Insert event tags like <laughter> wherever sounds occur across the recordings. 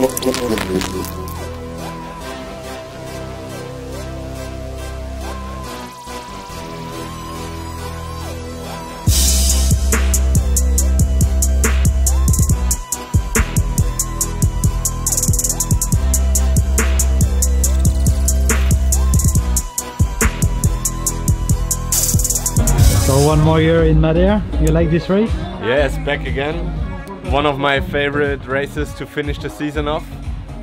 So one more year in Madeira. You like this race? Yes, back again. One of my favorite races to finish the season off.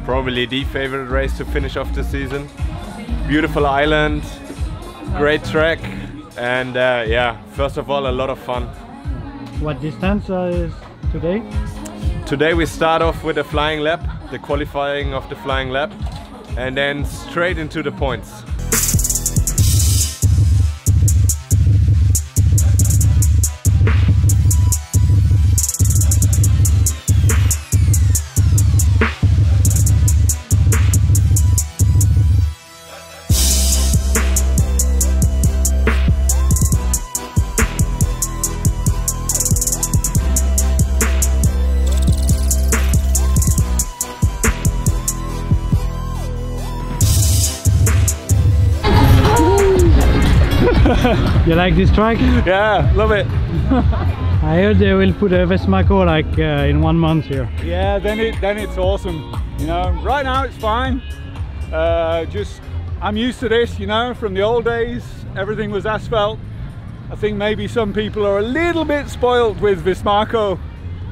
Probably the favorite race to finish off the season. Beautiful island, great track, and uh, yeah, first of all, a lot of fun. What distance uh, is today? Today we start off with a flying lap, the qualifying of the flying lap, and then straight into the points. You like this track? Yeah, love it. <laughs> I heard they will put a Vesmaco like uh, in one month here. Yeah, then it then it's awesome. You know, right now it's fine. Uh, just I'm used to this. You know, from the old days, everything was asphalt. I think maybe some people are a little bit spoiled with Vesmaco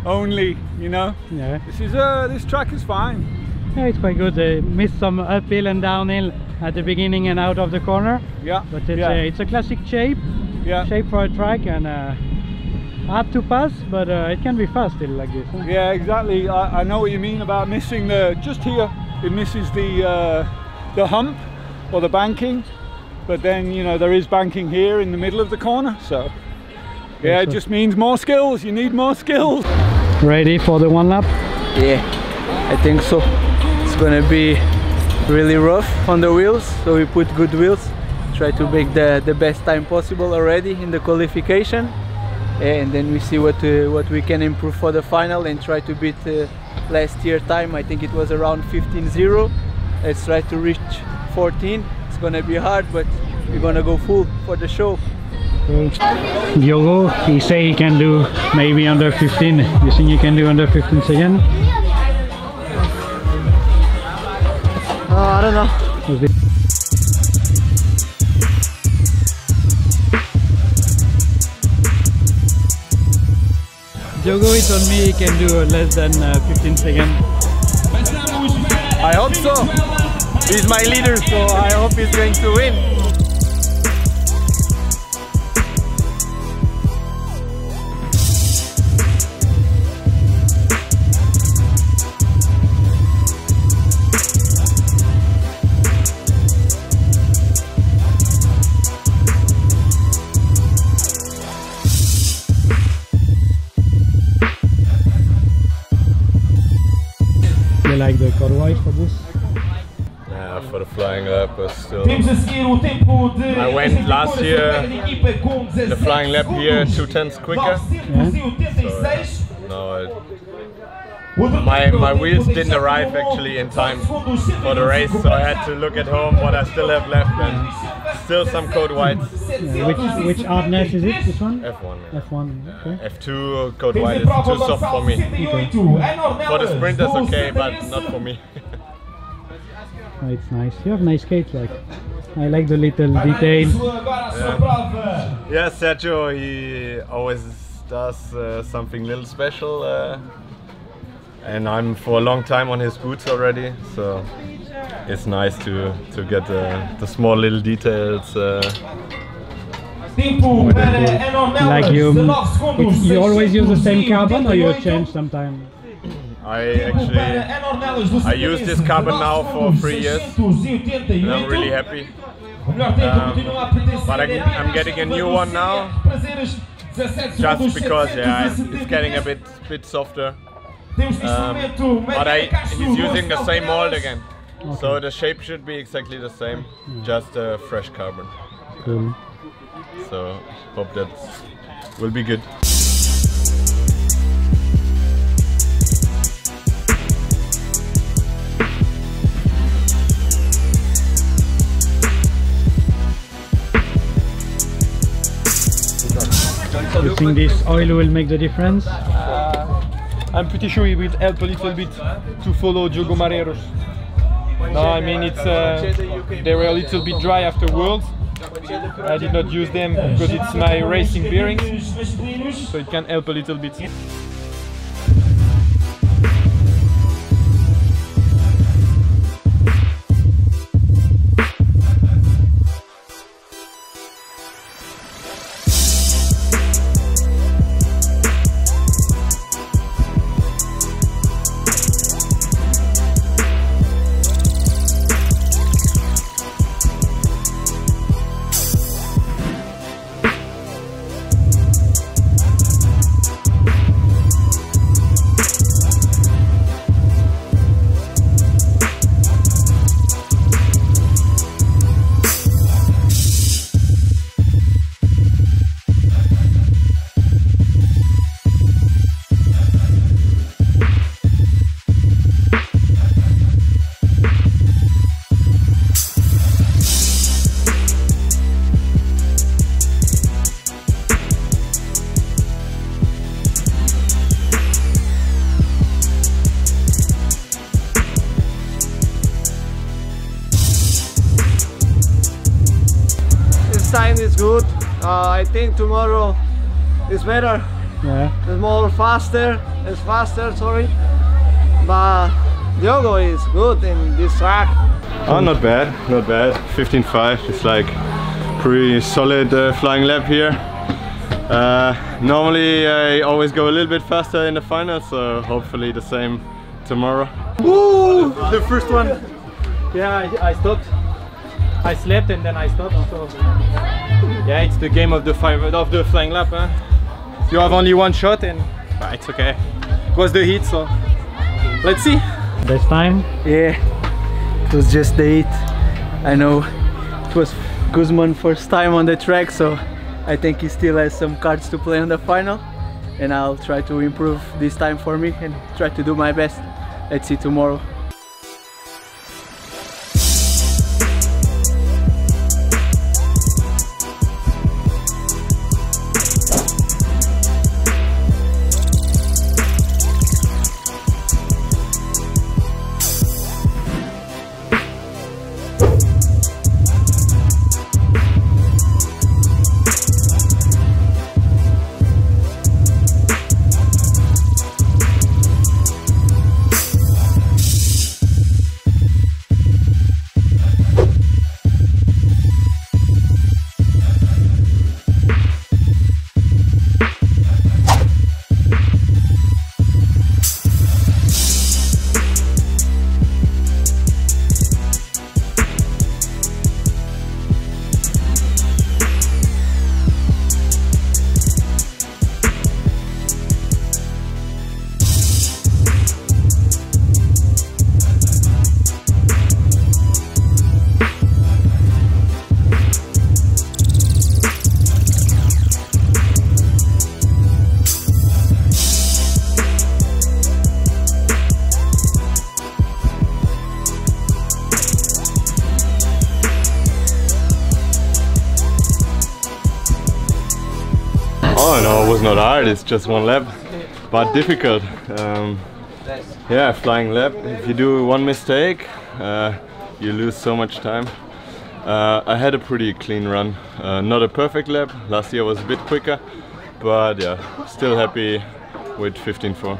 only. You know, Yeah, this is uh this track is fine. yeah it's quite good. They missed some uphill and downhill at the beginning and out of the corner, Yeah, but it's, yeah, a, it's a classic shape, yeah. shape for a track and uh, hard to pass, but uh, it can be fast still like this. huh? Yeah, exactly. I, I know what you mean about missing the just here. It misses the uh, the hump or the banking, but then you know there is banking here in the middle of the corner. So yeah, it so- just means more skills. You need more skills. Ready for the one lap? Yeah, I think so. It's gonna be really rough on the wheels, so we put good wheels. Try to make the, the best time possible already in the qualification, and then we see what uh, what we can improve for the final and try to beat uh, last year time. I think it was around 15-0. Let's try to reach 14. It's gonna be hard, but we're gonna go full for the show. Diogo, he say he can do maybe under 15. You think you can do under 15 second? Don't know. Diogo he told me he can do less than uh, 15 second. I hope so. He's my leader, so I hope he's going to win. You like the corduroy for this? Yeah, for the flying lap was still. Temos a seguir o tempo de I went last year da equipa com 17 The flying lap here two tenths quicker. 986. No, it, my my wheels didn't arrive actually in time for the race, so I had to look at home what I still have left and still some code whites. Yeah, which which hardness is it? This one? F1. F1. Okay. F2 code white is too soft for me. For the sprinters okay, but not for me. Oh, <laughs> it's nice. You have nice skates, like. I like the little details. yeah, Sergio, he always does uh, something little special. Uh, and I'm for a long time on his boots already, so it's nice to to get the, the small little details. Uh, Like you, you always use the same carbon, or you change sometimes? I actually I use this carbon now for three years, and I'm really happy. Um, but I, I'm getting a new one now, just because yeah, it's, it's getting a bit bit softer. Um, um but I, he's using the same mold again. Okay. So the shape should be exactly the same, just uh, fresh carbon. Um. So hope that will be good. You think this oil will make the difference? Uh, I'm pretty sure it will help a little bit to follow Diogo Marreiros. No, I mean it's uh, they were a little bit dry after Worlds. I did not use them because it's my racing bearings, so it can help a little bit. Uh, I think tomorrow is better. Yeah. It's more faster. It's faster, sorry. But Diogo is good in this track. Oh, not bad, not bad. 15.5 It's like pretty solid uh, flying lap here. Uh, normally I always go a little bit faster in the final, so hopefully the same tomorrow. Woo! The first one. Yeah, I, I stopped. I slept and then I stopped. So yeah, it's the game of the five of the flying lap. Huh? You have only one shot and ah, it's okay. It was the heat, so let's see. Best time? Yeah, it was just the heat. I know it was Guzman first time on the track, so I think he still has some cards to play on the final. And I'll try to improve this time for me and try to do my best. Let's see tomorrow. No, it was not hard, it's just one lap, but difficult. Um, yeah, flying lap, if you do one mistake, uh, you lose so much time. Uh, I had a pretty clean run, uh, not a perfect lap, last year was a bit quicker, but yeah, still happy with 15.4.